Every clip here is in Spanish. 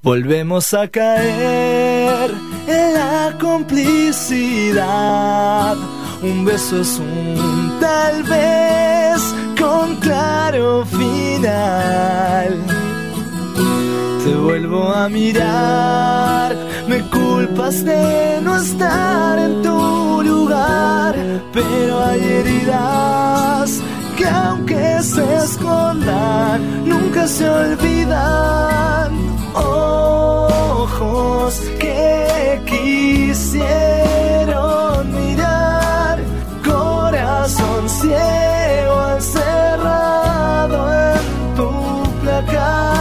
Volvemos a caer en la complicidad. Un beso es un tal vez con claro final. Te vuelvo a mirar, me culpas de no estar en tu lugar, pero hay heridas que aunque se escondan, nunca se olvidan. Ojos que quisieron mirar, corazón ciego encerrado en tu placar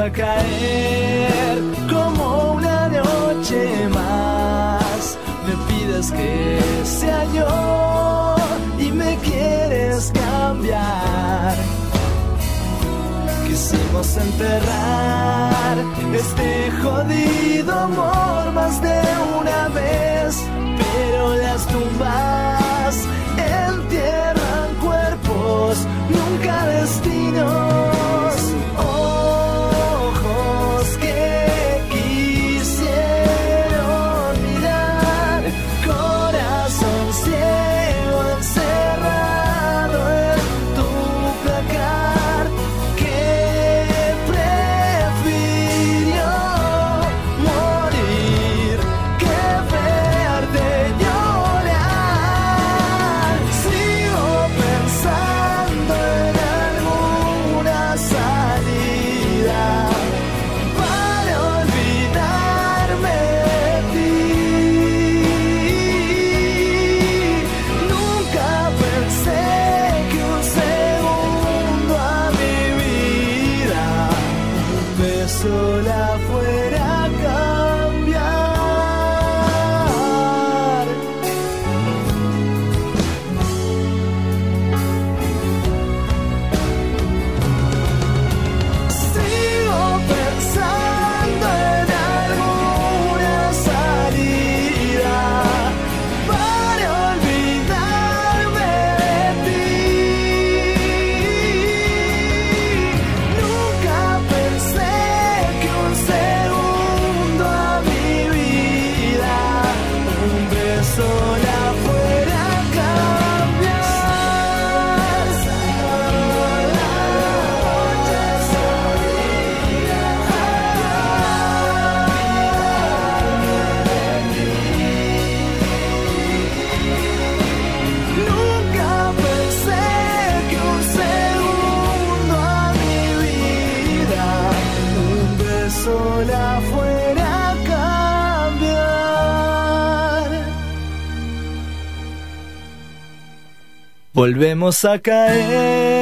a caer como una noche más. Me pides que sea yo y me quieres cambiar. Quisimos enterrar este jodido amor más de Volvemos a caer.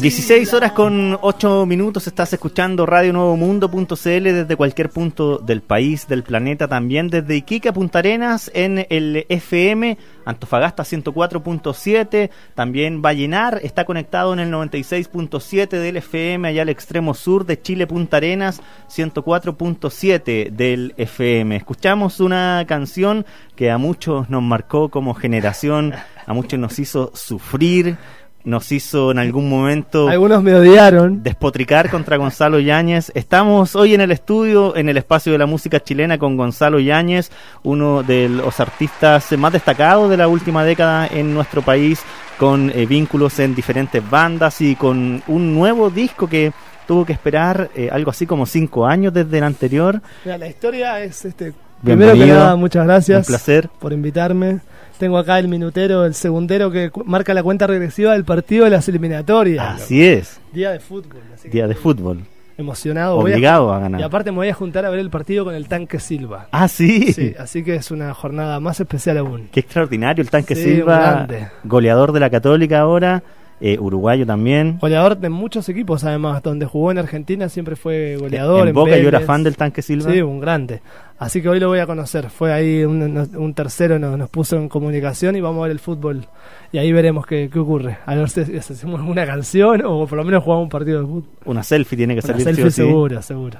16 horas con 8 minutos estás escuchando Radio Nuevo Mundo.cl desde cualquier punto del país, del planeta, también desde Iquique a Punta Arenas en el FM, Antofagasta 104.7, también Vallenar está conectado en el 96.7 del FM allá al extremo sur de Chile Punta Arenas 104.7 del FM. Escuchamos una canción que a muchos nos marcó como generación, a muchos nos hizo sufrir, nos hizo en algún momento Algunos me odiaron. despotricar contra Gonzalo Yáñez. Estamos hoy en el estudio, en el espacio de la música chilena, con Gonzalo Yáñez, uno de los artistas más destacados de la última década en nuestro país, con eh, vínculos en diferentes bandas y con un nuevo disco que tuvo que esperar eh, algo así como cinco años desde el anterior. Mira, la historia es este. Primero que nada, muchas gracias Un placer. por invitarme. Tengo acá el minutero, el segundero que marca la cuenta regresiva del partido de las eliminatorias. Así es, Día de fútbol. así día de fútbol. emocionado. A- Obligado a ganar. y aparte me voy a juntar a ver el partido con el tanque Silva. Ah, sí. Sí, así que es una jornada más especial aún. Qué extraordinario el tanque Sí, Silva, grande. goleador de la Católica ahora, eh, uruguayo también. Goleador de muchos equipos, además, donde jugó en Argentina siempre fue goleador. en Boca yo era fan del tanque Silva. Sí, un grande. Así que hoy lo voy a conocer. Fue ahí un, un tercero nos, nos puso en comunicación y vamos a ver el fútbol. Y ahí veremos qué, qué ocurre. A ver si si hacemos una canción o por lo menos jugamos un partido de fútbol. Una selfie tiene que Una salir sí selfie sí. seguro, seguro.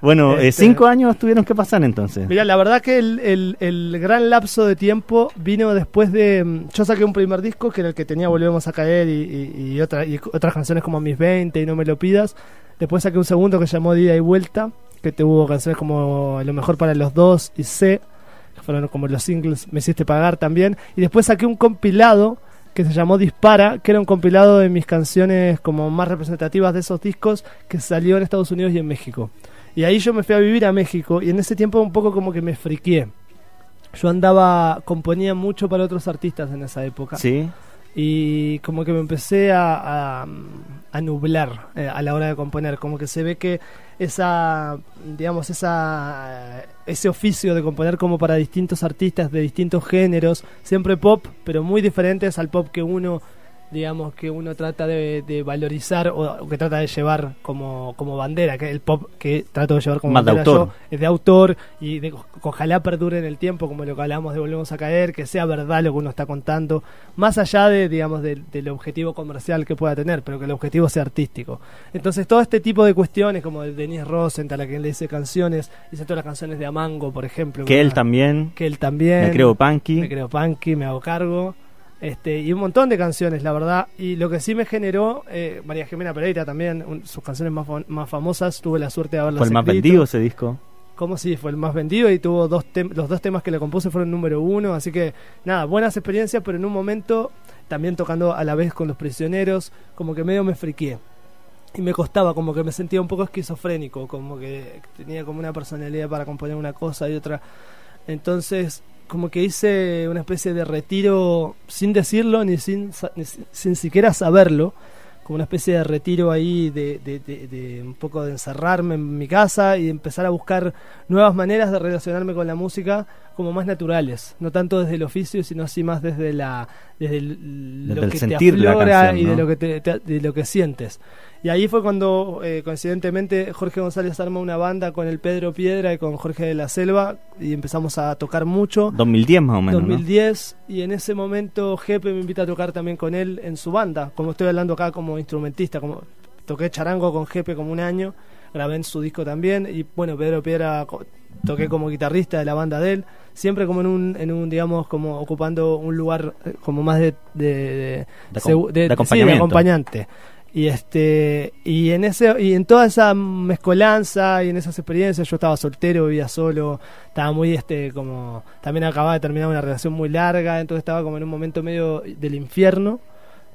Bueno, eh, Este- cinco años tuvieron que pasar entonces. Mira, la verdad que el, el- el gran lapso de tiempo vino después de... mm, Yo saqué un primer disco que era el que tenía Volvemos a Caer y, y- y otra- y otras canciones como Mis 20 y No Me Lo Pidas. Después saqué un segundo que llamó Día y Vuelta, que tuvo canciones como Lo Mejor para los Dos y C, que fueron como los singles Me Hiciste Pagar también. Y después saqué un compilado que se llamó Dispara, que era un compilado de mis canciones como más representativas de esos discos que salió en Estados Unidos y en México. Y ahí yo me fui a vivir a México y en ese tiempo un poco como que me friqué. Yo andaba, componía mucho para otros artistas en esa época Sí. y como que me empecé a, a, a nublar eh, a la hora de componer, como que se ve que esa, digamos, esa, ese oficio de componer como para distintos artistas de distintos géneros, siempre pop, pero muy diferentes al pop que uno digamos que uno trata de, de valorizar o, o que trata de llevar como, como bandera, que el pop que trato de llevar como Más de bandera autor. yo es de autor y de, ojalá perdure en el tiempo, como lo que hablamos de Volvemos a Caer, que sea verdad lo que uno está contando, más allá de, digamos, del- del objetivo comercial que pueda tener, pero que el objetivo sea artístico. Entonces, todo este tipo de cuestiones, como de Denise Rosenthal, a quien le hice canciones, hice todas las canciones de Amango, por ejemplo. Que él una- también. Que él también. Me creo punky. Me creo punky, me hago cargo. Este, y un montón de canciones, la verdad. Y lo que sí me generó, eh, María Jimena Pereira también, un- sus canciones más, más famosas, tuve la suerte de haberlas Fue el más vendido ese disco. Como si fue el más vendido y tuvo dos los dos temas que le compuse fueron número uno, así que nada, buenas experiencias, pero en un momento también tocando a la vez con los prisioneros, como que medio me friqué. Y me costaba, como que me sentía un poco esquizofrénico, como que tenía como una personalidad para componer una cosa y otra. Entonces, como que hice una especie de retiro sin decirlo ni sin, sin siquiera saberlo, como una especie de retiro ahí de, de, de- de un poco de encerrarme en mi casa y empezar a buscar nuevas maneras de relacionarme con la música como más naturales, no tanto desde el oficio, sino así más desde la desde el- Desde lo el que sentir te de la aflora canción, y de ¿no? lo que te, te- de lo que sientes. Y ahí fue cuando, eh, coincidentemente, Jorge González arma una banda con el Pedro Piedra y con Jorge de la Selva y empezamos a tocar mucho. 2010 más o menos. ¿no? 2010 y en ese momento Jepe me invita a tocar también con él en su banda, como estoy hablando acá como instrumentista, como toqué charango con Jepe como un año, grabé en su disco también y bueno, Pedro Piedra toqué como guitarrista de la banda de él, siempre como en un, en un digamos, como ocupando un lugar eh, como más de, de, acompañante. Y este y en ese y en toda esa mezcolanza y en esas experiencias yo estaba soltero, vivía solo, estaba muy este como también acababa de terminar una relación muy larga, entonces estaba como en un momento medio del infierno.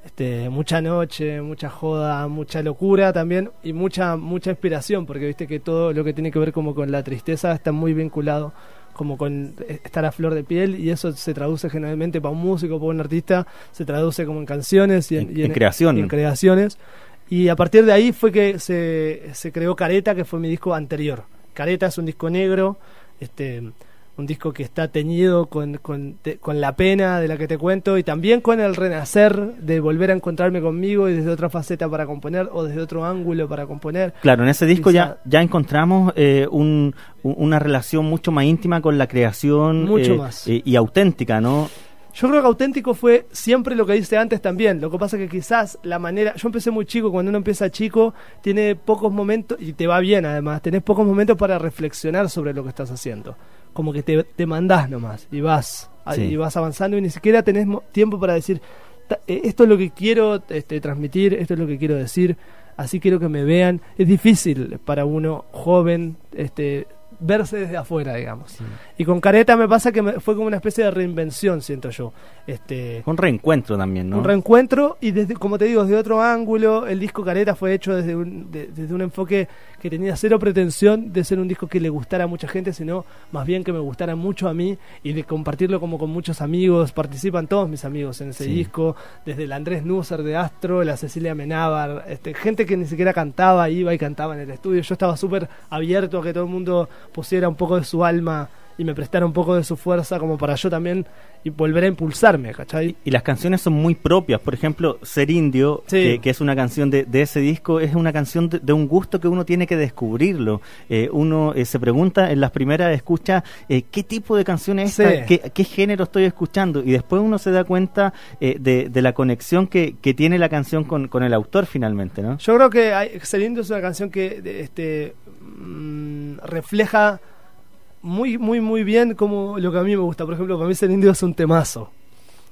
Este, mucha noche, mucha joda, mucha locura también y mucha mucha inspiración, porque viste que todo lo que tiene que ver como con la tristeza está muy vinculado como con estar a flor de piel y eso se traduce generalmente para un músico, para un artista, se traduce como en canciones y en, En- y en creación. y en creaciones. Y a partir de ahí fue que se, se creó Careta, que fue mi disco anterior. Careta es un disco negro, este un disco que está teñido con, con, te- con la pena de la que te cuento y también con el renacer de volver a encontrarme conmigo y desde otra faceta para componer o desde otro ángulo para componer. Claro, en ese disco ya, Quizá- ya encontramos eh, un- un- una relación mucho más íntima con la creación Mucho eh, más. eh, y auténtica, ¿no? Yo creo que auténtico fue siempre lo que hice antes también. Lo que pasa que quizás la manera. Yo empecé muy chico. Cuando uno empieza chico, tiene pocos momentos. Y te va bien además. Tenés pocos momentos para reflexionar sobre lo que estás haciendo. Como que te, te mandás nomás. Y vas. Sí. Y vas avanzando. Y ni siquiera tenés tiempo para decir. "Ta- eh, Esto es lo que quiero este, transmitir. Esto es lo que quiero decir. Así quiero que me vean. Es difícil para uno joven. Este verse desde afuera, digamos. Y con Careta me pasa que me- fue como una especie de reinvención, siento yo. Este, Un reencuentro también, ¿no? un reencuentro y desde, como te digo, desde otro ángulo, el disco Careta fue hecho desde un, de- desde un enfoque que tenía cero pretensión de ser un disco que le gustara a mucha gente, sino más bien que me gustara mucho a mí y de compartirlo como con muchos amigos. Participan todos mis amigos en ese Sí. disco, desde el Andrés Nusser de Astro, la Cecilia Menábar, este, gente que ni siquiera cantaba, iba y cantaba en el estudio. Yo estaba súper abierto a que todo el mundo pusiera un poco de su alma y me prestara un poco de su fuerza como para yo también y volver a impulsarme, ¿cachai? Y las canciones son muy propias. Por ejemplo, Ser Indio, Sí. que, que es una canción de, de ese disco, es una canción de, de un gusto que uno tiene que descubrirlo. Eh, uno eh, se pregunta en las primeras escuchas eh, qué tipo de canción es esta, Sí. ¿Qué, qué género estoy escuchando. Y después uno se da cuenta de, de la conexión que, que tiene la canción con, con el autor finalmente, ¿no? Yo creo que hay, Ser Indio es una canción que este, mm, refleja muy, muy, muy bien como lo que a mí me gusta. Por ejemplo, para mí Ser Indio es un temazo.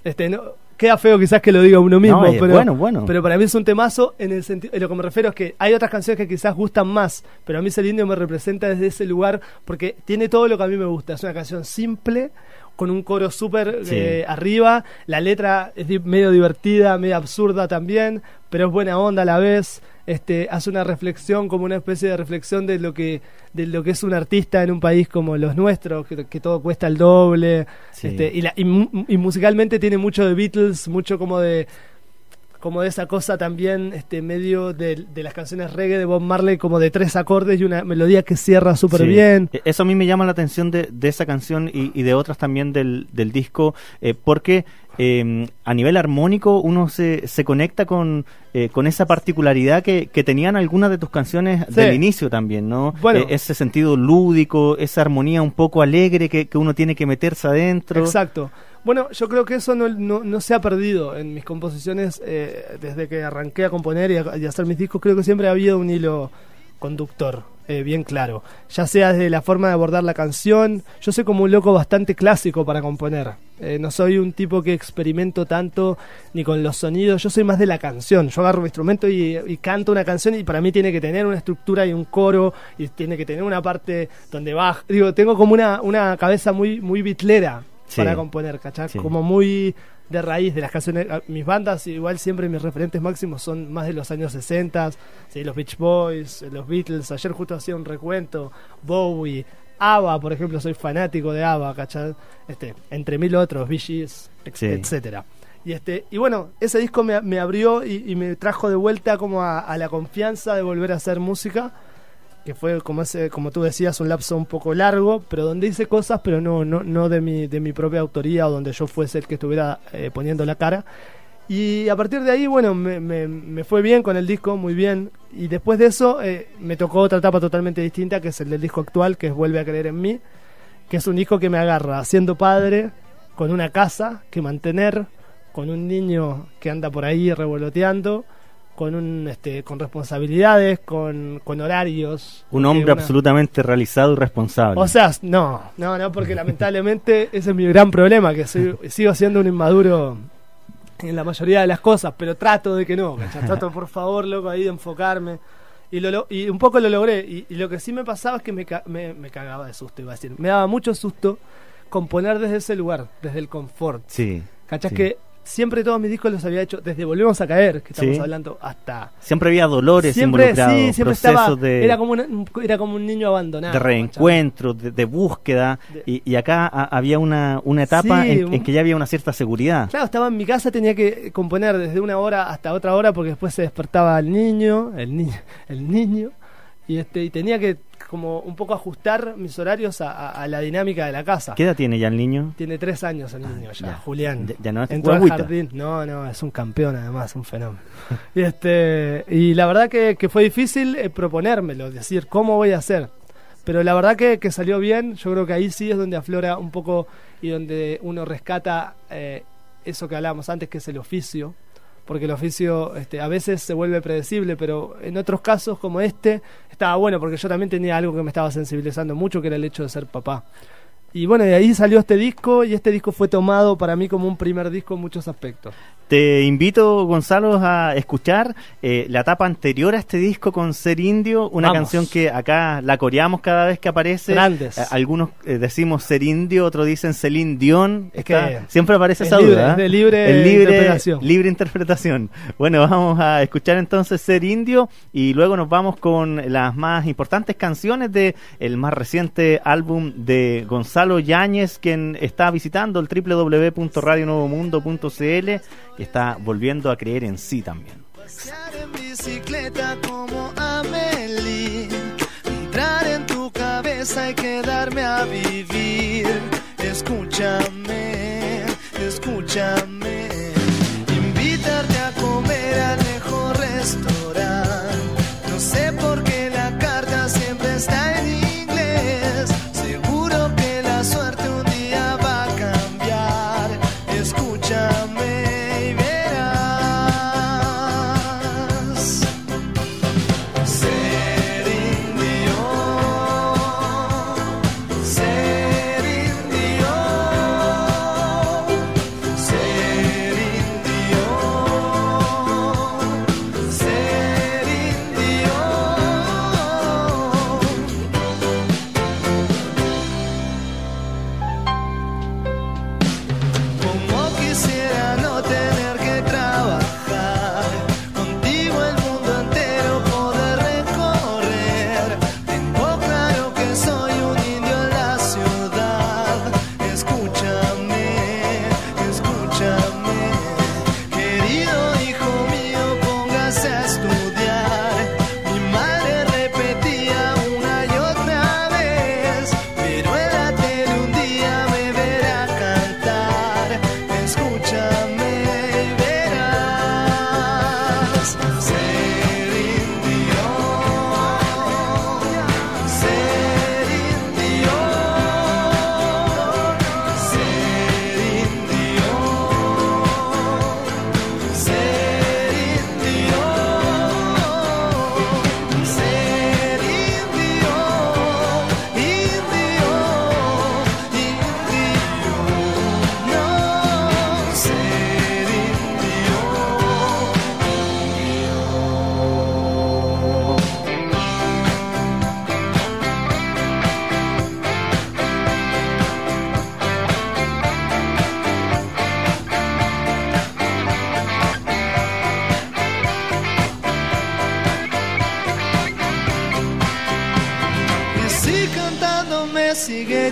Este, no, queda feo quizás que lo diga uno mismo, No, pero, bueno, bueno. pero para mí es un temazo en el sentido, en lo que me refiero es que hay otras canciones que quizás gustan más, pero a mí Ser Indio me representa desde ese lugar porque tiene todo lo que a mí me gusta. Es una canción simple, con un coro súper Sí. eh, arriba, la letra es di- medio divertida, medio absurda también, pero es buena onda a la vez. Este, hace una reflexión como una especie de reflexión de lo que de lo que es un artista en un país como los nuestros que, que todo cuesta el doble Sí. este, y, la- y mu- y musicalmente tiene mucho de Beatles mucho como de como de esa cosa también este medio de, de las canciones reggae de Bob Marley como de tres acordes y una melodía que cierra súper Sí. bien E- Eso a mí me llama la atención de, de esa canción y, y de otras también del, del disco, eh, porque eh, a nivel armónico uno se, se conecta con, eh, con esa particularidad que, que tenían algunas de tus canciones Sí. del inicio también, ¿no? Bueno. Eh, ese sentido lúdico, esa armonía un poco alegre que, que uno tiene que meterse adentro. Exacto. Bueno, yo creo que eso no, no, no se ha perdido en mis composiciones eh, desde que arranqué a componer y a, y a hacer mis discos. Creo que siempre ha habido un hilo conductor eh, bien claro. Ya sea desde la forma de abordar la canción. Yo soy como un loco bastante clásico para componer. Eh, no soy un tipo que experimento tanto ni con los sonidos. Yo soy más de la canción. Yo agarro mi instrumento y, y canto una canción y para mí tiene que tener una estructura y un coro y tiene que tener una parte donde baja. Digo, tengo como una, una cabeza muy, muy bitlera Sí. para componer, ¿cachai? Sí. Como muy de raíz de las canciones. a- Mis bandas, igual siempre mis referentes máximos son más de los años 60, ¿sí? los Beach Boys, eh, los Beatles. Ayer justo hacía un recuento, Bowie, ABBA, por ejemplo, soy fanático de ABBA, ¿cachai? Este, entre mil otros, Sí. etcétera. Y este, y bueno, ese disco me, me abrió y, y me trajo de vuelta como a, a la confianza de volver a hacer música que fue como ese, como tú decías, un lapso un poco largo, pero donde hice cosas, pero no, no, no de mi, de mi propia autoría o donde yo fuese el que estuviera eh, poniendo la cara. Y a partir de ahí, bueno, me, me, me fue bien con el disco, muy bien. Y después de eso, eh, me tocó otra etapa totalmente distinta, que es el del disco actual, que es Vuelve a creer en mí, que es un disco que me agarra siendo padre, con una casa que mantener, con un niño que anda por ahí revoloteando, con un este con responsabilidades, con, con horarios. Un hombre una- absolutamente realizado y responsable. O sea, no, no, no, porque lamentablemente ese es mi gran problema, que soy, sigo siendo un inmaduro en la mayoría de las cosas, pero trato de que no, ¿cachai? trato por favor, loco, ahí de enfocarme. Y, lo, lo- y un poco lo logré. Y, y lo que sí me pasaba es que me, ca- me, me cagaba de susto, iba a decir. Me daba mucho susto componer desde ese lugar, desde el confort. sí. ¿Cachás sí. que siempre todos mis discos los había hecho desde Volvemos a caer, que estamos Sí. hablando, hasta Siempre había dolores siempre involucrados, sí siempre procesos estaba de, era como una- era como un niño abandonado de reencuentro, de, de búsqueda, De- y, y acá a- había una, una etapa Sí, en, un- en que ya había una cierta seguridad. claro estaba en mi casa tenía que componer desde una hora hasta otra hora porque después se despertaba el niño el niño el niño y este y tenía que como un poco ajustar mis horarios a, a- a la dinámica de la casa. ¿Qué edad tiene ya el niño? tiene tres años el niño ya, ya. Julián. Ya- ya no es entró al jardín. No no es un campeón además un fenómeno. Y este y la verdad que, que fue difícil eh, proponérmelo decir cómo voy a hacer pero la verdad que, que salió bien. Yo creo que ahí sí es donde aflora un poco y donde uno rescata eh, eso que hablábamos antes que es el oficio porque el oficio este, a veces se vuelve predecible, pero en otros casos como este estaba bueno porque yo también tenía algo que me estaba sensibilizando mucho, que era el hecho de ser papá. Y bueno, de ahí salió este disco y este disco fue tomado para mí como un primer disco en muchos aspectos. Te invito, Gonzalo, a escuchar eh, la etapa anterior a este disco con Ser Indio, una Vamos. canción que acá la coreamos cada vez que aparece. Grandes. Eh, algunos eh, decimos Ser Indio, otros dicen Celine Dion. Es Está- que siempre aparece es esa libre, duda. es de ¿eh? libre Es libre interpretación. libre interpretación. Bueno, vamos a escuchar entonces Ser Indio y luego nos vamos con las más importantes canciones de el más reciente álbum de Gonzalo Yáñez, quien está visitando el www.radionuevomundo.cl y está volviendo a creer en sí también. Pasear en bicicleta como Amelie, entrar en tu cabeza y quedarme a vivir. Escúchame, escúchame, invitarte a comer al mejor restaurante. No sé por qué la carta siempre está en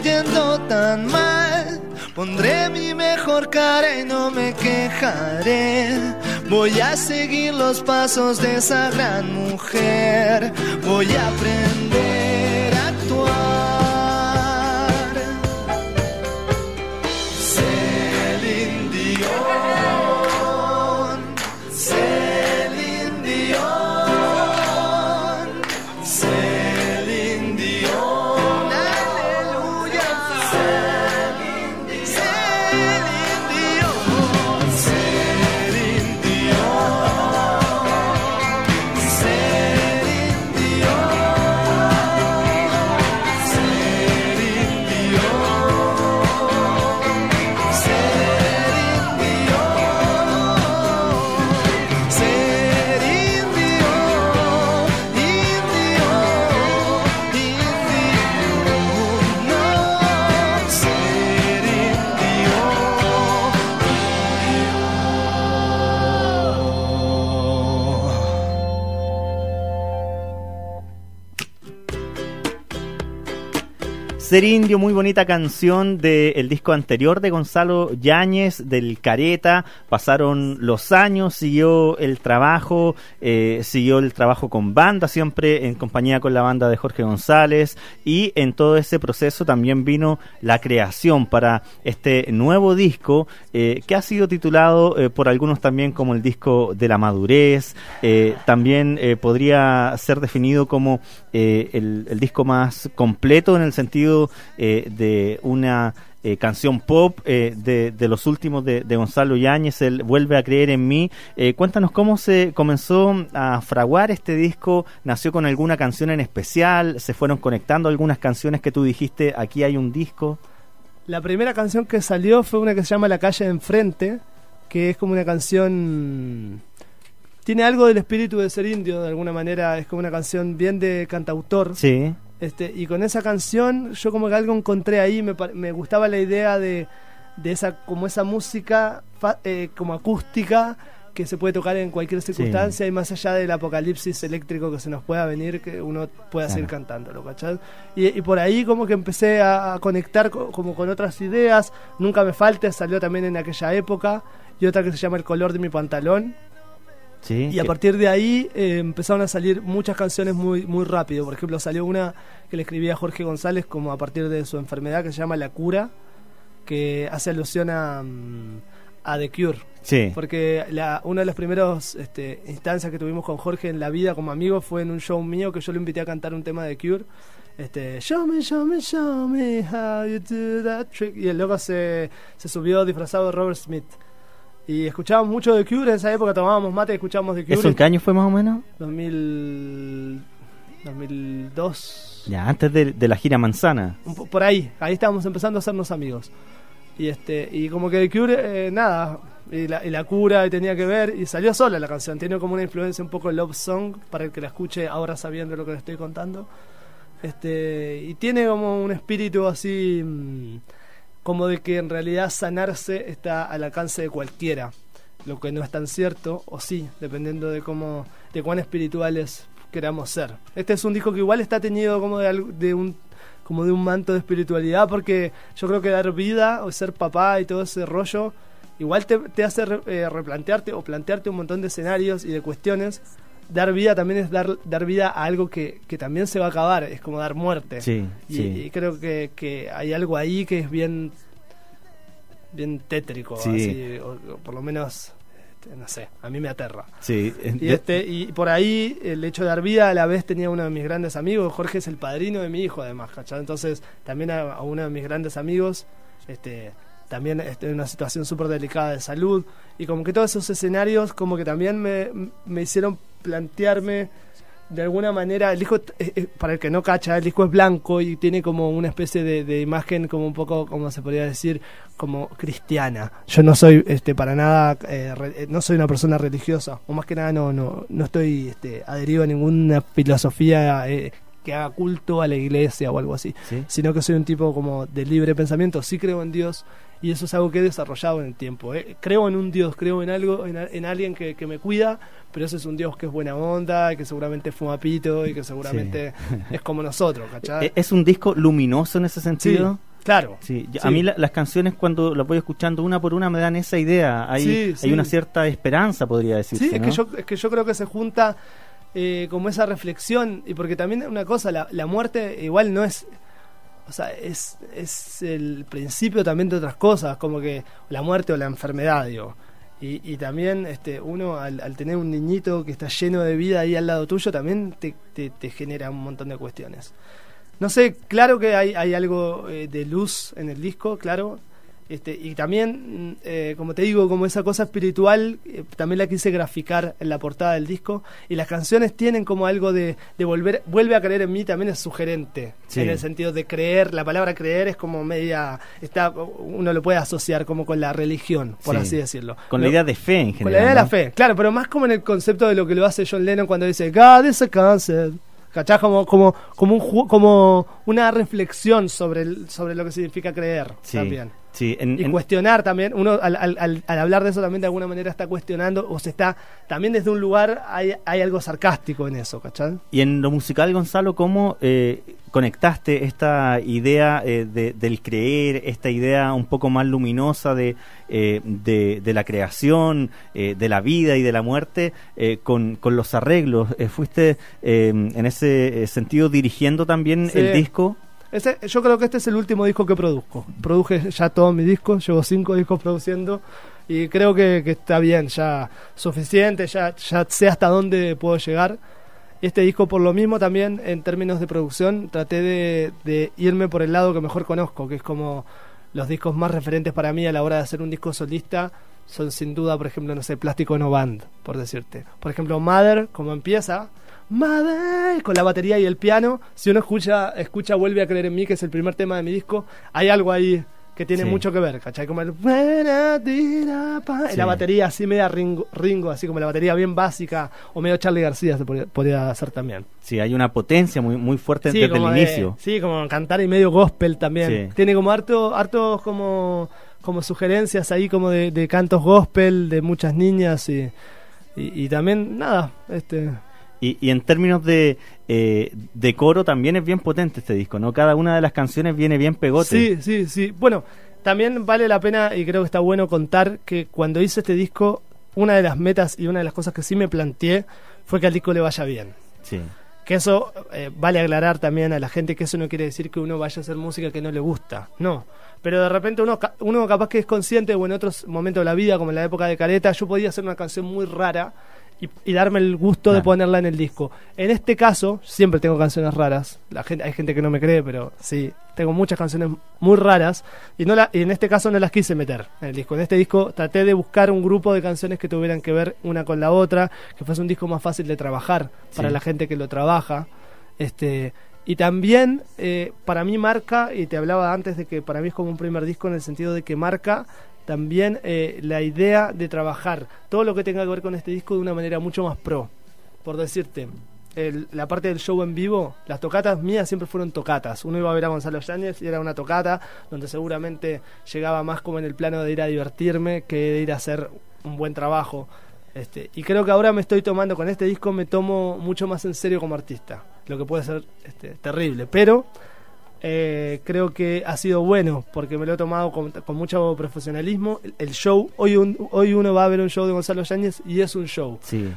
yendo tan mal, pondré mi mejor cara y no me quejaré. Voy a seguir los pasos de esa gran mujer, voy a aprender Ser Indio, muy bonita canción del disco anterior de Gonzalo Yáñez, del Careta. Pasaron los años, siguió el trabajo, eh, siguió el trabajo con banda, siempre en compañía con la banda de Jorge González. Y en todo ese proceso también vino la creación para este nuevo disco, eh, que ha sido titulado eh, por algunos también como el disco de la madurez. También podría ser definido como el disco más completo en el sentido eh, de una eh, canción pop eh, de, de los últimos de, de Gonzalo Yáñez, él vuelve a creer en mí. Eh, cuéntanos cómo se comenzó a fraguar este disco, nació con alguna canción en especial, se fueron conectando algunas canciones que tú dijiste, aquí hay un disco. La primera canción que salió fue una que se llama La calle de enfrente, que es como una canción tiene algo del espíritu de ser indio de alguna manera es como una canción bien de cantautor Sí. Este y con esa canción yo como que algo encontré ahí me, me gustaba la idea de, de esa como esa música fa- eh, como acústica que se puede tocar en cualquier circunstancia y más allá del apocalipsis eléctrico que se nos pueda venir que uno pueda seguir cantándolo ¿cachai? Y, y por ahí como que empecé a, a conectar co- como con otras ideas. Nunca me falte salió también en aquella época y otra que se llama el color de mi pantalón Sí. y a partir de ahí eh, empezaron a salir muchas canciones muy, muy rápido. Por ejemplo, salió una que le escribía Jorge González como a partir de su enfermedad que se llama La Cura, que hace alusión a, mm, a The Cure. Sí. Porque la, una de las primeras este, instancias que tuvimos con Jorge en la vida como amigo fue en un show mío que yo lo invité a cantar un tema de Cure. Este, show me, show me, show me how you do that trick. Y el loco se, se subió disfrazado de Robert Smith. Y escuchábamos mucho de Cure, en esa época tomábamos mate y escuchábamos de Cure. ¿Eso en qué año fue más o menos? 2000, 2002. Ya, antes de, de la gira Manzana. Un por ahí, ahí estábamos empezando a hacernos amigos. Y este y como que The Cure, eh, nada, y la, y la cura y tenía que ver, y salió sola la canción. Tiene como una influencia un poco love song, para el que la escuche ahora sabiendo lo que le estoy contando. Este Y tiene como un espíritu así, mm, como de que en realidad sanarse está al alcance de cualquiera. Lo que no es tan cierto, o sí, dependiendo de cómo, de cuán espirituales queramos ser. Este es un disco que igual está teñido como de, de un como de un manto de espiritualidad porque yo creo que dar vida o ser papá y todo ese rollo igual te, hace eh, replantearte o plantearte un montón de escenarios y de cuestiones dar vida también es dar, dar vida a algo que, que también se va a acabar es como dar muerte Sí, y, sí. y creo que, que hay algo ahí que es bien bien tétrico Sí. así, o, o por lo menos este, no sé a mí me aterra Sí. y, este, y por ahí el hecho de dar vida a la vez tenía uno de mis grandes amigos, Jorge es el padrino de mi hijo además, ¿cachai? Entonces también a, a uno de mis grandes amigos, este, también este, en una situación súper delicada de salud y como que todos esos escenarios como que también me, me hicieron plantearme de alguna manera, el disco, eh, eh, para el que no cacha, el disco es blanco y tiene como una especie de, de imagen como un poco, como se podría decir, como cristiana. Yo no soy este para nada, eh, re- eh, no soy una persona religiosa, o más que nada no, no, no estoy este, adherido a ninguna filosofía eh, que haga culto a la iglesia o algo así, sí. sino que soy un tipo como de libre pensamiento, sí creo en Dios y eso es algo que he desarrollado en el tiempo. eh. Creo en un Dios, creo en algo, en, en alguien que, que me cuida, pero ese es un Dios que es buena onda, que seguramente fuma pito y que seguramente es como nosotros, ¿cachai? Eh, ¿Es un disco luminoso en ese sí, sentido? claro. Sí, yo- Sí. a mí la- las canciones cuando las voy escuchando una por una me dan esa idea. Hay, Sí, hay una cierta esperanza, podría decirse. Sí, es, ¿no? que yo, es que yo creo que se junta eh, como esa reflexión, y porque también una cosa, la, la muerte igual no es, o sea, es, es el principio también de otras cosas, como que la muerte o la enfermedad, digo. Y, y también este, uno al, al tener un niñito que está lleno de vida ahí al lado tuyo, también te, te, genera un montón de cuestiones. No sé, claro que hay, hay algo eh, de luz en el disco, claro. Este, y también, mm, eh, como te digo, como esa cosa espiritual, eh, también la quise graficar en la portada del disco. Y las canciones tienen como algo de, de volver, vuelve a creer en mí, también es sugerente. Sí. En el sentido de creer, la palabra creer es como media, está, uno lo puede asociar como con la religión, por Sí. así decirlo. Con la idea de fe en general. con la idea de la fe, claro, pero más como en el concepto de lo que lo hace John Lennon cuando dice God is a concept. ¿Cachás? Como, como, como, un, como una reflexión sobre, el- sobre lo que significa creer Sí, también. Sí, en- Y en- cuestionar también, uno al, al, al, al hablar de eso también de alguna manera está cuestionando o se está, también desde un lugar hay, hay algo sarcástico en eso, ¿cachai? Y en lo musical, Gonzalo, ¿cómo eh, conectaste esta idea eh, de- del creer, esta idea un poco más luminosa de, eh, de, de la creación, eh, de la vida y de la muerte, eh, con, con los arreglos? ¿Fuiste eh, en ese sentido dirigiendo también Sí. el disco? Yo creo que este es el último disco que produzco. Produje ya todos mis discos, llevo cinco discos produciendo y creo que, que está bien, ya suficiente, ya, ya sé hasta dónde puedo llegar. Este disco por lo mismo también en términos de producción traté de, de irme por el lado que mejor conozco, que es como los discos más referentes para mí a la hora de hacer un disco solista son sin duda, por ejemplo, no sé, Plástico No Band, por decirte. Por ejemplo, Mother, como empieza, Mother, con la batería y el piano, si uno escucha, escucha Vuelve a creer en mí, que es el primer tema de mi disco, hay algo ahí que tiene Sí. mucho que ver, ¿cachai? Como el... La Sí. batería así media ringo, ringo, así como la batería bien básica, o medio Charlie García se podría, podría hacer también. Sí, hay una potencia muy, muy fuerte Sí, desde el de- inicio. sí, como cantar y medio gospel también. Sí. Tiene como harto, hartos como, como sugerencias ahí como de, de cantos gospel de muchas niñas y, y, y también, nada, este... Y, y en términos de, eh, de coro también es bien potente este disco, ¿no? Cada una de las canciones viene bien pegote. Sí, sí, sí. Bueno, también vale la pena y creo que está bueno contar que cuando hice este disco, una de las metas y una de las cosas que sí me planteé fue que al disco le vaya bien. Sí. Que eso eh, vale aclarar también a la gente que eso no quiere decir que uno vaya a hacer música que no le gusta. No. Pero de repente uno, uno capaz que es consciente o en otros momentos de la vida, como en la época de Careta, yo podía hacer una canción muy rara y, y darme el gusto de ponerla en el disco. En este caso, siempre tengo canciones raras. La gente, hay gente que no me cree, pero sí, tengo muchas canciones muy raras y, no la, y en este caso no las quise meter en el disco. En este disco traté de buscar un grupo de canciones que tuvieran que ver una con la otra, que fuese un disco más fácil de trabajar para Sí. la gente que lo trabaja. Este, y también eh, para mí marca, y te hablaba antes de que para mí es como un primer disco en el sentido de que marca también eh, la idea de trabajar todo lo que tenga que ver con este disco de una manera mucho más pro. Por decirte, el- la parte del show en vivo, las tocatas mías siempre fueron tocatas. Uno iba a ver a Gonzalo Yáñez y era una tocata donde seguramente llegaba más como en el plano de ir a divertirme que de ir a hacer un buen trabajo. Este, y creo que ahora me estoy tomando, con este disco me tomo mucho más en serio como artista, lo que puede ser este, terrible, pero eh, creo que ha sido bueno porque me lo he tomado con, con mucho profesionalismo. El, el show, hoy, un- hoy uno va a ver un show de Gonzalo Yáñez y es un show. Sí.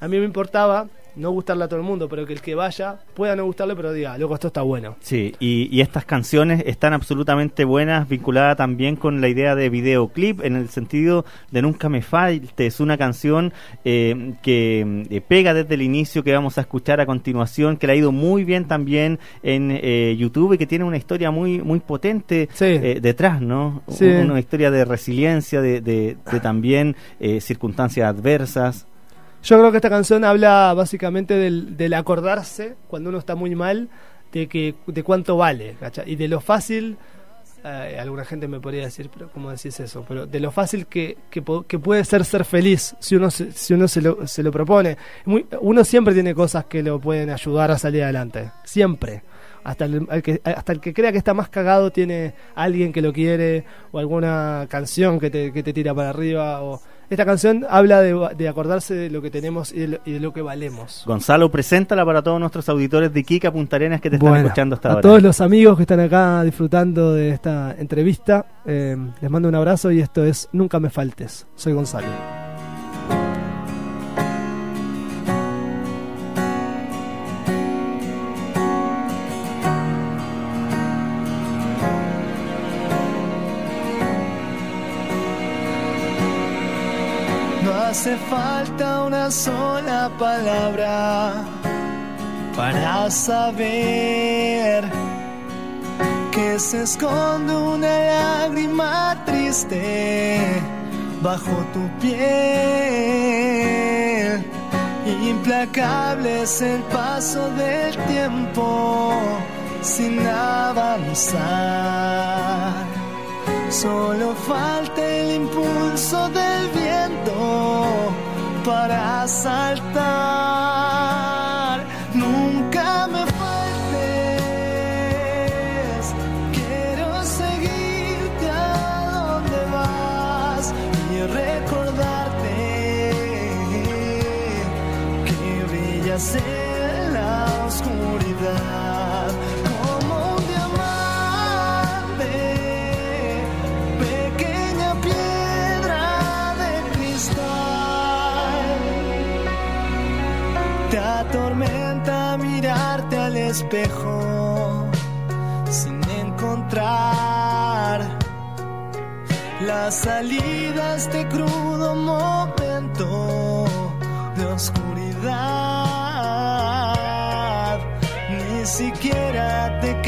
A mí me importaba no gustarle a todo el mundo, pero que el que vaya pueda no gustarle, pero diga, loco, esto está bueno. Sí, y, y estas canciones están absolutamente buenas, vinculadas también con la idea de videoclip, en el sentido de Nunca me faltes, una canción eh, que eh, pega desde el inicio, que vamos a escuchar a continuación, que le ha ido muy bien también en eh, YouTube y que tiene una historia muy muy potente Sí. eh, detrás, ¿no? Sí. Una historia de resiliencia, de, de- de también eh, circunstancias adversas. Yo creo que esta canción habla básicamente del, del acordarse cuando uno está muy mal de que de cuánto vale ¿cachai? y de lo fácil eh, alguna gente me podría decir pero cómo decís eso pero de lo fácil que, que, que puede ser ser feliz si uno se, si uno se lo, se lo propone. Muy- uno siempre tiene cosas que lo pueden ayudar a salir adelante siempre. Hasta el, al que, hasta el que crea que está más cagado tiene alguien que lo quiere o alguna canción que te, que te tira para arriba o esta canción habla de, de acordarse de lo que tenemos y de lo, y de lo que valemos Gonzalo, preséntala para todos nuestros auditores de Iquica, Punta Arenas que te están escuchando hasta a ahora. todos los amigos que están acá disfrutando de esta entrevista, eh, les mando un abrazo y esto es Nunca me faltes. Soy Gonzalo. Falta una sola palabra para saber que se esconde una lágrima triste bajo tu piel. Implacable es el paso del tiempo sin avanzar. Solo falta el impulso del viento para saltar. Nunca me faltes. Quiero seguirte a donde vas y recordarte que brillas atormenta mirarte al espejo sin encontrar las salidas de crudo momento de oscuridad. Ni siquiera te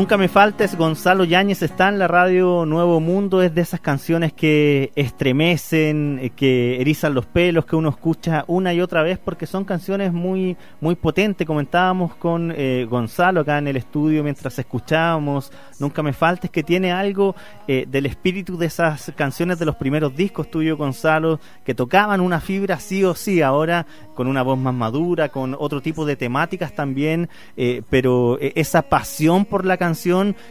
Nunca me faltes, Gonzalo Yáñez está en la radio Nuevo Mundo, es de esas canciones que estremecen, eh, que erizan los pelos, que uno escucha una y otra vez porque son canciones muy muy potentes. Comentábamos con eh, Gonzalo acá en el estudio mientras escuchábamos Nunca me faltes, que tiene algo eh, del espíritu de esas canciones de los primeros discos tuyos, Gonzalo, que tocaban una fibra sí o sí, ahora con una voz más madura, con otro tipo de temáticas también, pero esa pasión por la canción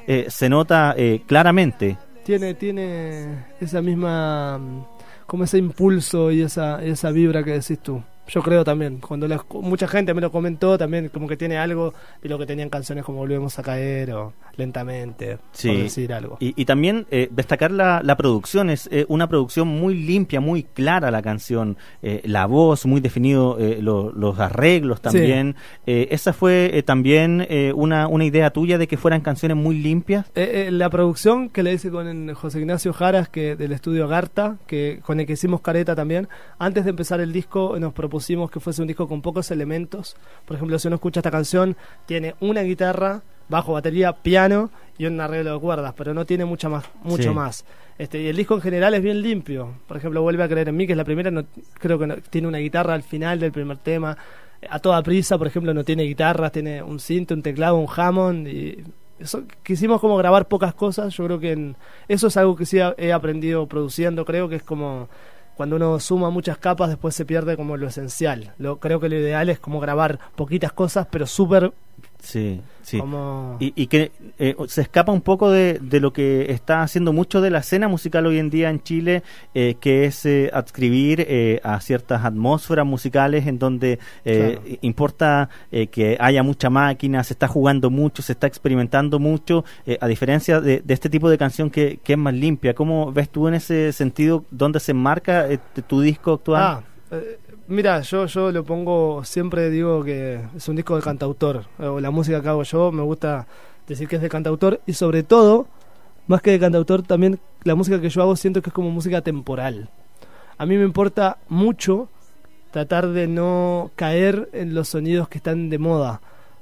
eh, se nota eh, claramente. Tiene, tiene esa misma, mm, como ese impulso y esa, esa vibra que decís tú. Yo creo también, cuando la mucha gente me lo comentó, también como que tiene algo de lo que tenían canciones como Volvemos a caer o Lentamente, Sí. por decir algo. Y, y también eh, destacar la, la producción, es eh, una producción muy limpia, muy clara la canción, eh, la voz, muy definido lo- los arreglos también. Esa fue también una, una idea tuya de que fueran canciones muy limpias. La producción que le hice con José Ignacio Jaras, que del estudio Garta, que con el que hicimos careta también. Antes de empezar el disco nos propusimos que fuese un disco con pocos elementos. Por ejemplo, si uno escucha esta canción, tiene una guitarra, bajo, batería, piano y un arreglo de cuerdas, pero no tiene mucha más, mucho Sí. más. Este, y el disco en general es bien limpio. Por ejemplo, Vuelve a creer en mí, que es la primera, no, creo que no- tiene una guitarra al final del primer tema. A toda prisa, por ejemplo, no tiene guitarras, tiene un cinto, un teclado, un Hammond y eso, quisimos como grabar pocas cosas. Yo creo que en- eso es algo que sí he aprendido produciendo. Creo que es como cuando uno suma muchas capas, después se pierde como lo esencial. Lo, creo que lo ideal es como grabar poquitas cosas, pero súper Sí, sí. como... Y, y que eh, se escapa un poco de, de lo que está haciendo mucho de la escena musical hoy en día en Chile, eh, que es eh, adscribir eh, a ciertas atmósferas musicales en donde eh, Claro. importa eh, que haya mucha máquina, se está jugando mucho, se está experimentando mucho, a diferencia de, de este tipo de canción que, que es más limpia. ¿Cómo ves tú en ese sentido dónde se enmarca tu disco actual? Ah, mira, yo, yo lo pongo, siempre digo que es un disco de cantautor, la música que hago yo, me gusta decir que es de cantautor, y sobre todo, más que de cantautor, también la música que yo hago siento que es como música temporal. A mí me importa mucho tratar de no caer en los sonidos que están de moda.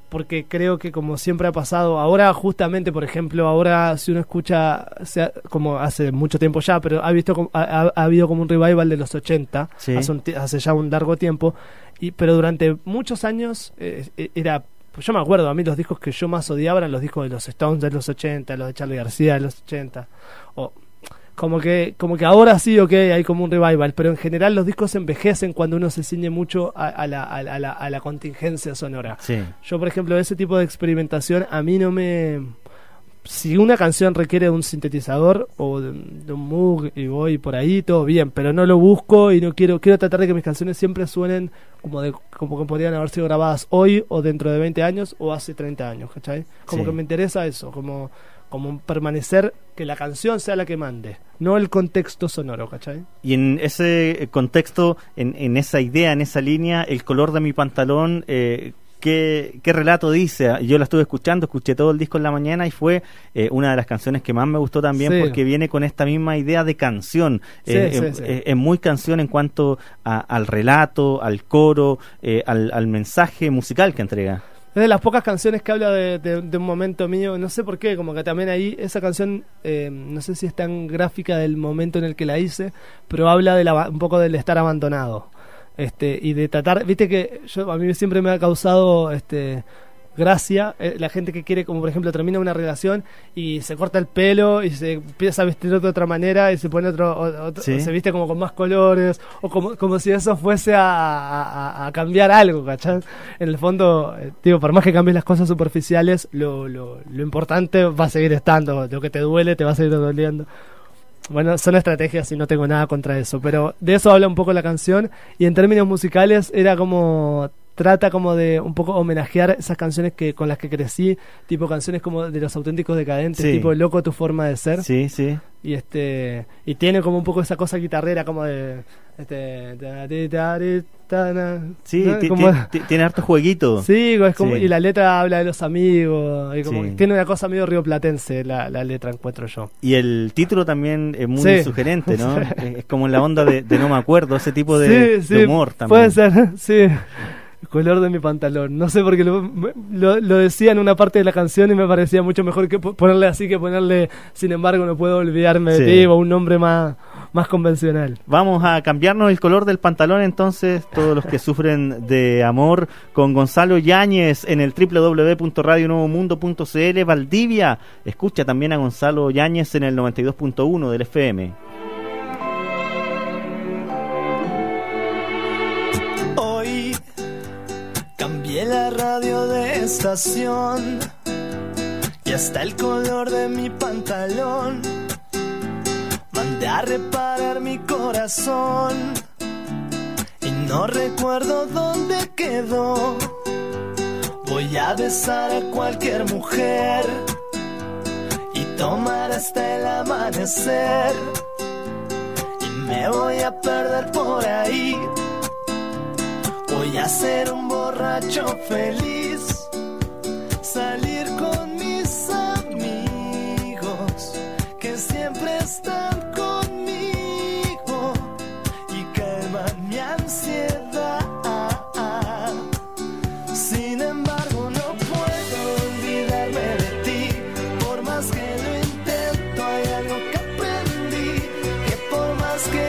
Porque creo que como siempre ha pasado, ahora justamente, por ejemplo, ahora si uno escucha, sea, como hace mucho tiempo ya, pero ha visto ha, ha- ha habido como un revival de los 80, Sí. hace, un hace ya un largo tiempo, y pero durante muchos años eh, eh, era, pues yo me acuerdo, a mí los discos que yo más odiaba eran los discos de los Stones de los 80, los de Charlie García de los 80, o como que como que ahora sí, ok, hay como un revival, pero en general los discos envejecen cuando uno se ciñe mucho a, a la, a la- a contingencia sonora. Sí. Yo, por ejemplo, ese tipo de experimentación a mí no me... Si una canción requiere de un sintetizador o de, de un Moog y voy por ahí, todo bien, pero no lo busco y no quiero quiero tratar de que mis canciones siempre suenen como de como que podrían haber sido grabadas hoy o dentro de 20 años o hace 30 años, ¿cachai? Como Sí. que me interesa eso, como como permanecer que la canción sea la que mande, no el contexto sonoro, ¿cachai? Y en ese contexto, en, en esa idea, en esa línea, el color de mi pantalón, eh, ¿qué, qué relato dice? Yo la estuve escuchando, escuché todo el disco en la mañana y fue eh, una de las canciones que más me gustó también Sí. porque viene con esta misma idea de canción. Sí, Eh, sí, eh, eh, Es muy canción en cuanto a- al relato, al coro, eh, al, al mensaje musical que entrega. Es de las pocas canciones que habla de, un momento mío, no sé por qué, como que también ahí esa canción, eh, no sé si es tan gráfica del momento en el que la hice, pero habla de un poco del estar abandonado. Este, y de tratar, viste que yo a mí siempre me ha causado este gracia eh, la gente que quiere como por ejemplo termina una relación y se corta el pelo y se empieza a vestir de otra manera y se pone otro, otro- Sí. se viste como con más colores o como, como si eso fuese a, a- a- a cambiar algo, ¿cachai? En el fondo, eh, digo, por más que cambies las cosas superficiales, lo, lo, lo importante va a seguir estando, lo que te duele te va a seguir doliendo. bueno, son estrategias y no tengo nada contra eso, pero de eso habla un poco la canción y en términos musicales era como trata como de un poco homenajear esas canciones que con las que crecí, tipo canciones como de los auténticos decadentes, Sí. tipo loco tu forma de ser. Sí, sí. Y este y tiene como un poco esa cosa guitarrera como de este Sí, tiene harto jueguito. Sí, es como, Sí. y la letra habla de los amigos, y como Sí. que tiene una cosa medio rioplatense la, la letra, encuentro yo. Y el título también es muy sugerente, ¿no? Es, como la onda de, de no me acuerdo, ese tipo de, humor también. Puede ser, sí. Color de mi pantalón. No sé por qué lo, lo, lo decía en una parte de la canción y me parecía mucho mejor que po- ponerle así que ponerle, sin embargo, no puedo olvidarme Sí. de ti o un nombre más, más convencional. Vamos a cambiarnos el color del pantalón entonces, todos los que sufren de amor, con Gonzalo Yáñez en el www.radionuevomundo.cl Valdivia. Escucha también a Gonzalo Yáñez en el 92.1 del FM. Radio de estación y hasta el color de mi pantalón. Mandé a reparar mi corazón y no recuerdo dónde quedó. Voy a besar a cualquier mujer y tomar hasta el amanecer. Y me voy a perder por ahí. Voy a ser un borracho feliz, salir con mis amigos que siempre están conmigo y calman mi ansiedad. Sin embargo, no puedo olvidarme de ti, por más que lo intento, hay algo que aprendí, que por más que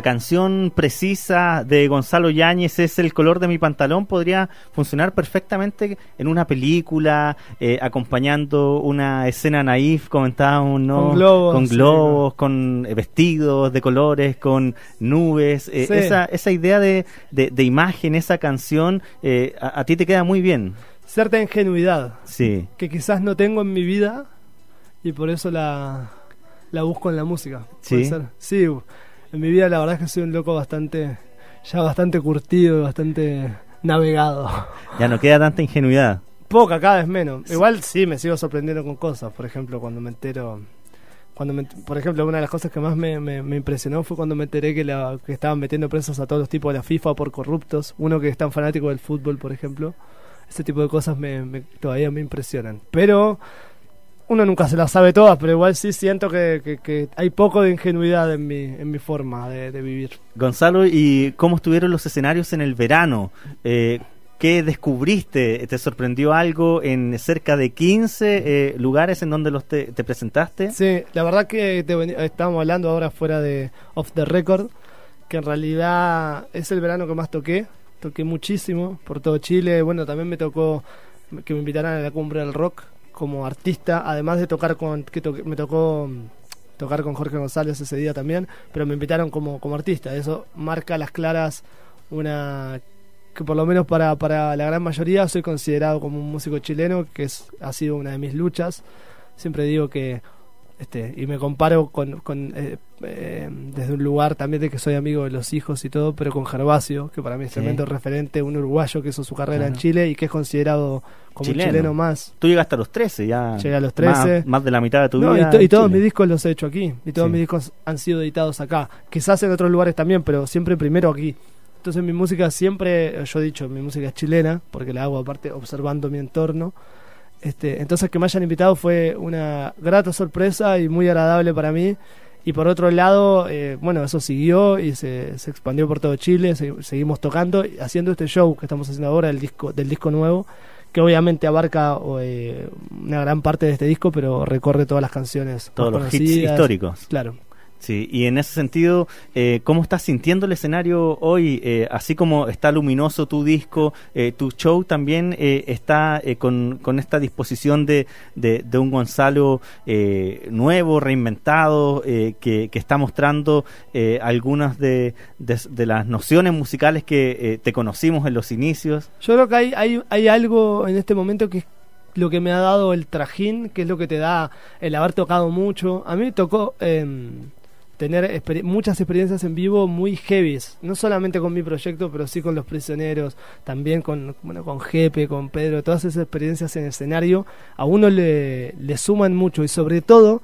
la canción precisa de Gonzalo Yáñez es El color de mi pantalón, podría funcionar perfectamente en una película, eh, acompañando una escena naif, comentábamos, ¿no? Con globos, Con sí, globos, con eh, vestidos de colores, con nubes. eh, Sí. esa, esa idea de, de, de imagen, esa canción, eh, a, a ti te queda muy bien. Cierta ingenuidad Sí. que quizás no tengo en mi vida y por eso la, la busco en la música. Puede ¿Sí? ser. Sí, en mi vida la verdad es que soy un loco bastante, ya bastante curtido, bastante navegado. Ya no queda tanta ingenuidad. Poca, cada vez menos. Igual sí, me sigo sorprendiendo con cosas. Por ejemplo, cuando me entero. Cuando me, por ejemplo, una de las cosas que más me, me- me impresionó fue cuando me enteré que, la, que estaban metiendo presos a todos los tipos de la FIFA por corruptos. Uno que es tan fanático del fútbol, por ejemplo. Ese tipo de cosas me, me- todavía me impresionan. Pero uno nunca se las sabe todas, pero igual sí siento que, que- que hay poco de ingenuidad en mi, en mi forma de, de vivir. Gonzalo, ¿y cómo estuvieron los escenarios en el verano? Eh, ¿Qué descubriste? ¿Te sorprendió algo en cerca de 15 eh, lugares en donde los te, te presentaste? Sí, la verdad que te estábamos hablando ahora fuera de Off the Record, que en realidad es el verano que más toqué. Toqué muchísimo por todo Chile. Bueno, también me tocó que me invitaran a la cumbre del rock como artista, además de tocar con. que me tocó mm, tocar con Jorge González ese día también, pero me invitaron como, como artista. Eso marca las claras una que por lo menos para, para la gran mayoría soy considerado como un músico chileno, que es, ha sido una de mis luchas. Siempre digo que, este, y me comparo con, con, eh, eh, desde un lugar también de que soy amigo de los hijos y todo, pero con Gervasio, que para mí es Sí. tremendo referente, un uruguayo que hizo su carrera en. Chile y que es considerado como Chileno. un chileno más. Tú llegaste a los 13 ya. Llegué a los 13. Más, más de la mitad de tu No, y, vida. to- y en todos Chile. mis discos los he hecho aquí. Y todos Sí. mis discos han sido editados acá. Quizás en otros lugares también, pero siempre primero aquí. Entonces mi música siempre, yo he dicho, mi música es chilena, porque la hago aparte observando mi entorno. Este, entonces que me hayan invitado fue una grata sorpresa y muy agradable para mí. Y por otro lado, eh, bueno, eso siguió y se, se expandió por todo Chile, se- seguimos tocando, y haciendo este show que estamos haciendo ahora, el disco, del disco nuevo, que obviamente abarca eh, una gran parte de este disco, pero recorre todas las canciones. Todos los hits históricos. Claro. Sí, y en ese sentido, eh, ¿cómo estás sintiendo el escenario hoy? Eh, así como está luminoso tu disco, eh, tu show también eh, está eh, con, con esta disposición de, de, un Gonzalo eh, nuevo, reinventado, eh, que, que está mostrando eh, algunas de, de, las nociones musicales que eh, te conocimos en los inicios. Yo creo que hay, hay, hay algo en este momento que es lo que me ha dado el trajín, que es lo que te da el haber tocado mucho. A mí me tocó em, tener muchas experiencias en vivo muy heavies, no solamente con mi proyecto, pero sí con Los Prisioneros, también con, bueno, con Jepe, con Pedro, todas esas experiencias en escenario a uno le, le suman mucho y sobre todo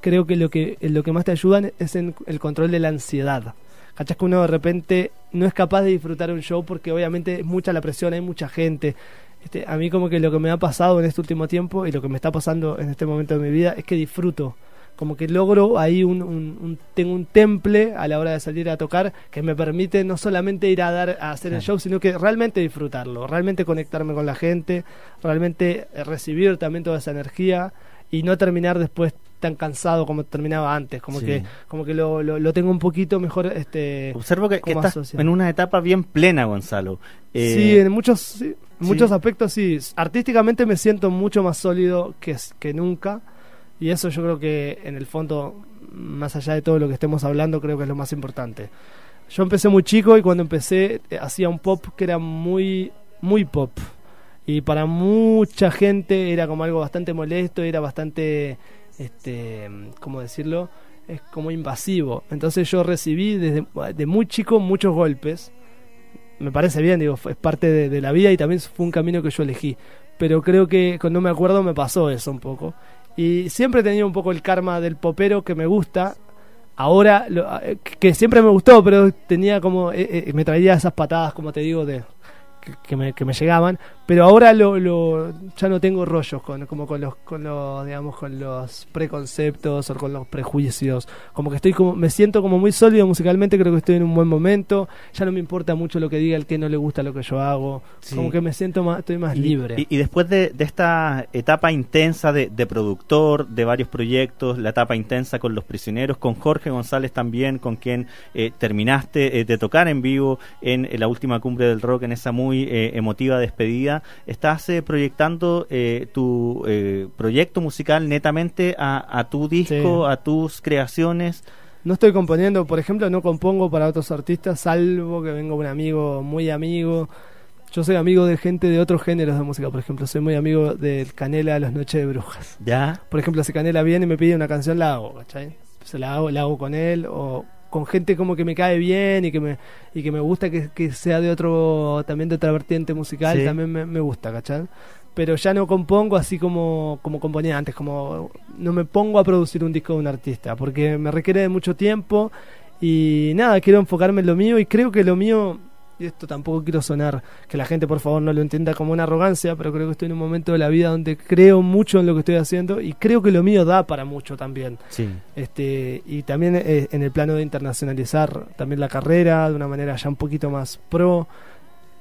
creo que lo que lo que más te ayudan es en el control de la ansiedad. ¿Cachás que uno de repente no es capaz de disfrutar un show porque obviamente es mucha la presión, hay mucha gente? Este, a mí como que lo que me ha pasado en este último tiempo y lo que me está pasando en este momento de mi vida es que disfruto. Como que logro ahí un, un- un- tengo un temple a la hora de salir a tocar que me permite no solamente ir a dar a hacer el show, sino que realmente disfrutarlo, realmente conectarme con la gente, realmente eh, recibir también toda esa energía y no terminar después tan cansado como terminaba antes, como Sí. que como que lo, lo, lo tengo un poquito mejor este Observo que, que ¿Cómo estás asocia? en una etapa bien plena, Gonzalo. Eh, Sí, en muchos, sí. muchos aspectos sí. Artísticamente me siento mucho más sólido que, que nunca. Y eso yo creo que en el fondo, más allá de todo lo que estemos hablando, creo que es lo más importante. Yo empecé muy chico y cuando empecé eh, hacía un pop que era muy, muy pop. Y para mucha gente era como algo bastante molesto, era bastante, este, ¿cómo decirlo? Es como invasivo. Entonces yo recibí desde de muy chico muchos golpes me parece bien, digo, es parte de, de la vida y también fue un camino que yo elegí. Pero creo que cuando me acuerdo me pasó eso un poco. Y siempre he tenido un poco el karma del popero que me gusta. Ahora, lo- eh, que siempre me gustó, pero tenía como, eh, eh, me traía esas patadas, como te digo, de que, que me, que me llegaban. Pero ahora lo, lo ya no tengo rollos con como con los con los digamos con los preconceptos o con los prejuicios. Como que estoy como me siento como muy sólido musicalmente creo que estoy en un buen momento. Ya no me importa mucho lo que diga el que no le gusta lo que yo hago. Sí. como que me siento más estoy más Y- libre. Y, y después de, de esta etapa intensa de, de productor, de varios proyectos, la etapa intensa con Los Prisioneros, con Jorge González también, con quien eh, terminaste eh, de tocar en vivo en, en la última cumbre del rock, en esa muy eh, emotiva despedida, estás eh, proyectando eh, tu eh, proyecto musical netamente a, a tu disco, Sí. a tus creaciones. No estoy componiendo, por ejemplo, no compongo para otros artistas, salvo que venga un amigo muy amigo. Yo soy amigo de gente de otros géneros de música, por ejemplo, soy muy amigo del Canela de las Noches de Brujas. ¿Ya? Por ejemplo, si Canela viene y me pide una canción, la hago, ¿cachai? Se la hago, la hago con él o con gente como que me cae bien y que me y que me gusta que, que sea de otro también de otra vertiente musical, Sí. también me, me gusta, ¿cachai? Pero ya no compongo así como, como componía antes, como no me pongo a producir un disco de un artista, porque me requiere de mucho tiempo y nada, quiero enfocarme en lo mío y creo que lo mío, y esto tampoco quiero sonar, que la gente por favor no lo entienda como una arrogancia, pero creo que estoy en un momento de la vida donde creo mucho en lo que estoy haciendo y creo que lo mío da para mucho también. Sí. Este, y también eh, en el plano de internacionalizar también la carrera de una manera ya un poquito más pro.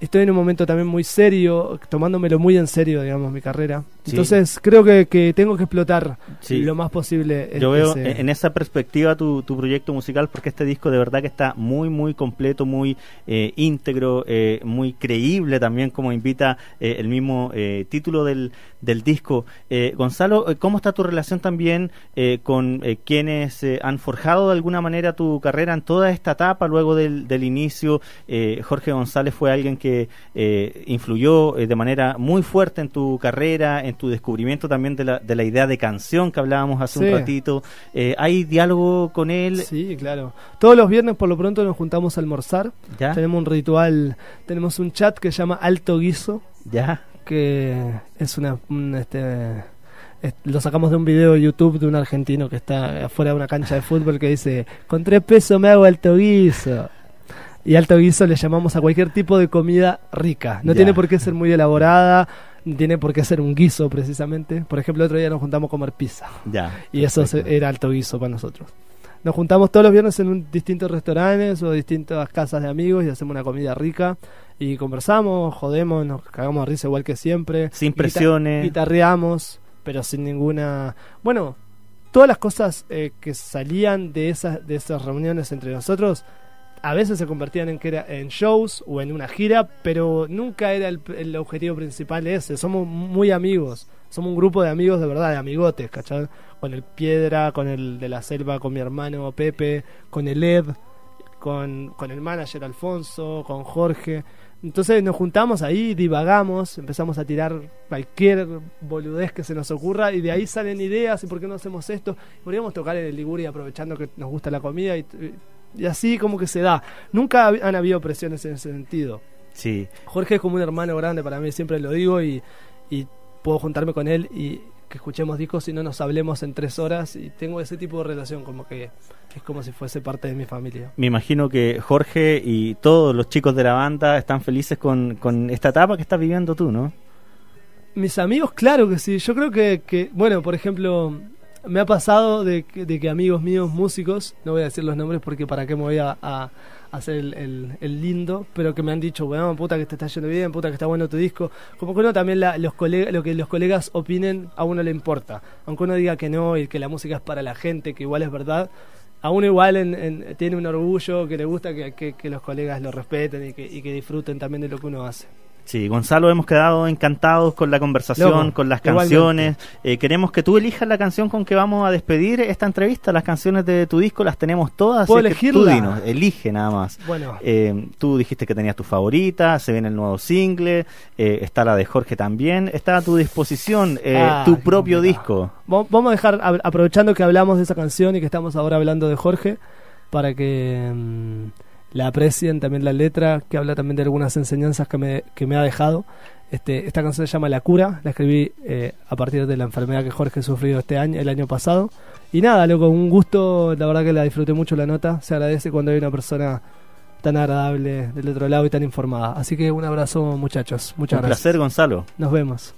Estoy en un momento también muy serio, tomándomelo muy en serio, digamos, mi carrera. Sí. Entonces creo que, que tengo que explotar Sí. lo más posible. Yo este, veo ese- en esa perspectiva tu, tu proyecto musical porque este disco de verdad que está muy muy completo, muy eh, íntegro, eh, muy creíble también como invita eh, el mismo eh, título del, del disco. Eh, Gonzalo, eh, ¿cómo está tu relación también eh, con eh, quienes eh, han forjado de alguna manera tu carrera en toda esta etapa luego del, del inicio? Eh, Jorge González fue alguien que eh, influyó de manera muy fuerte en tu carrera, en tu descubrimiento también de la, de la idea de canción que hablábamos hace un ratito. ¿Hay diálogo con él? Sí, claro. Todos los viernes por lo pronto nos juntamos a almorzar. ¿Ya? Tenemos un ritual, tenemos un chat que se llama Alto Guiso, ¿Ya? Que es una... un, este, es- lo sacamos de un video de YouTube de un argentino que está afuera de una cancha de fútbol que dice, con tres pesos me hago alto guiso. Y alto guiso le llamamos a cualquier tipo de comida rica. No tiene por qué ser muy elaborada, ni tiene por qué ser un guiso precisamente. Por ejemplo, el otro día nos juntamos a comer pizza. Ya. Y eso perfecto. era alto guiso para nosotros. Nos juntamos todos los viernes en un- distintos restaurantes o distintas casas de amigos y hacemos una comida rica. Y conversamos, jodemos, nos cagamos de risa igual que siempre. Sin Guita- presiones. Guitarreamos, pero sin ninguna... Bueno, todas las cosas eh, que salían de esas, de esas reuniones entre nosotros a veces se convertían en, que era, en shows o en una gira, pero nunca era el, el objetivo principal ese. Somos muy amigos. Somos un grupo de amigos de verdad, de amigotes, ¿cachai? Con el Piedra, con el de la Selva, con mi hermano Pepe, con el Ed, con, con el manager Alfonso, con Jorge. Entonces nos juntamos ahí, divagamos, empezamos a tirar cualquier boludez que se nos ocurra y de ahí salen ideas y por qué no hacemos esto. Podríamos tocar en el Liguria aprovechando que nos gusta la comida y, y así como que se da. Nunca han habido presiones en ese sentido. Sí. Jorge es como un hermano grande para mí, siempre lo digo y, y puedo juntarme con él y que escuchemos discos y no nos hablemos en tres horas y tengo ese tipo de relación como que es como si fuese parte de mi familia. Me imagino que Jorge y todos los chicos de la banda están felices con, con esta etapa que estás viviendo tú, ¿no? Mis amigos, claro que sí. Yo creo que, que bueno, por ejemplo, me ha pasado de que, de que amigos míos músicos, no voy a decir los nombres porque para qué me voy a, a hacer el, el- el lindo, pero que me han dicho, bueno, puta que te está yendo bien, puta que está bueno tu disco. Como que uno también, la- los colegas, lo que los colegas opinen, a uno le importa. Aunque uno diga que no y que la música es para la gente, que igual es verdad. A uno igual en- tiene un orgullo que le gusta que, que- que los colegas lo respeten y que, y que disfruten también de lo que uno hace. Sí, Gonzalo, hemos quedado encantados con la conversación, Loco, con las canciones. Eh, queremos que tú elijas la canción con que vamos a despedir esta entrevista. Las canciones de tu disco las tenemos todas. ¿Puedo que tú elegirla? dinos, elige nada más. Bueno, Eh, tú dijiste que tenías tu favorita, se viene el nuevo single, eh, está la de Jorge también, está a tu disposición eh, Ah, tu propio disco. Va- Vamos a dejar, aprovechando que hablamos de esa canción y que estamos ahora hablando de Jorge, para que mm, la aprecien también la letra, que habla también de algunas enseñanzas que me, que me ha dejado. Este, esta canción se llama La Cura, la escribí eh, a partir de la enfermedad que Jorge sufrió este año, el año pasado. Y nada, loco, un gusto, la verdad que la disfruté mucho la nota. Se agradece cuando hay una persona tan agradable del otro lado y tan informada. Así que un abrazo muchachos, muchas Un gracias. placer, Gonzalo. Nos vemos.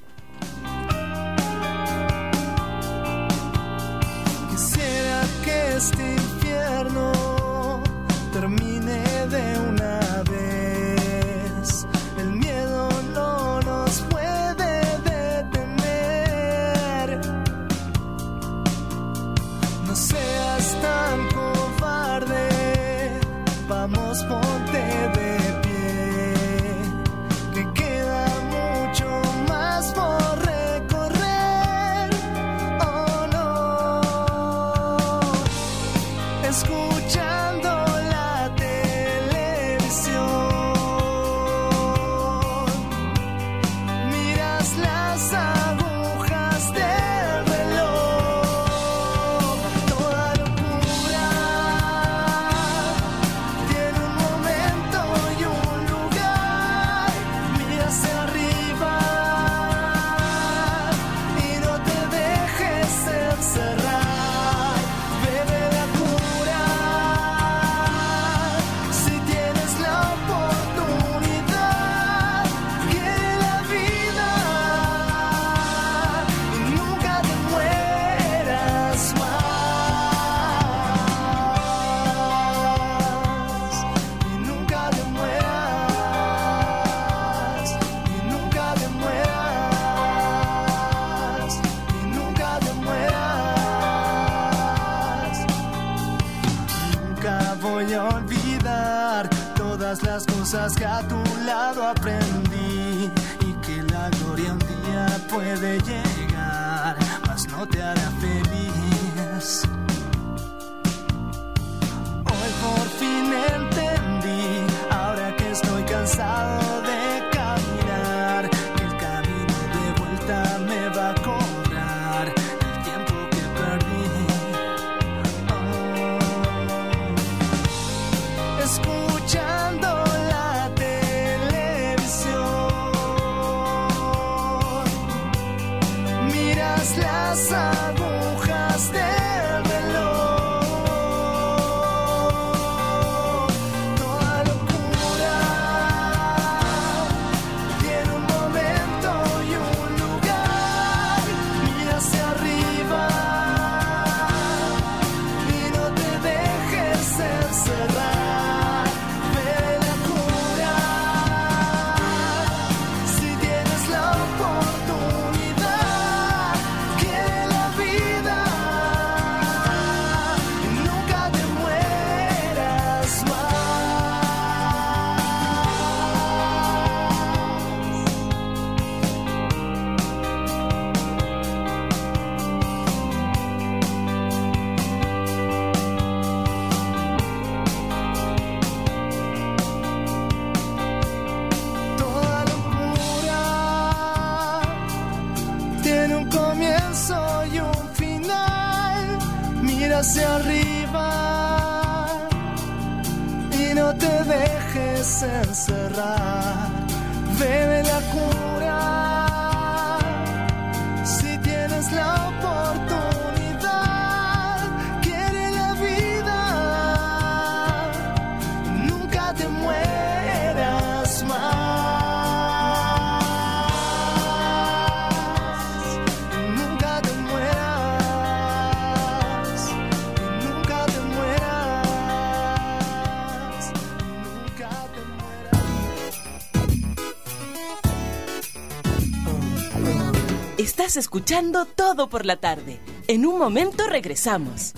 Escuchando todo por la tarde. En un momento regresamos.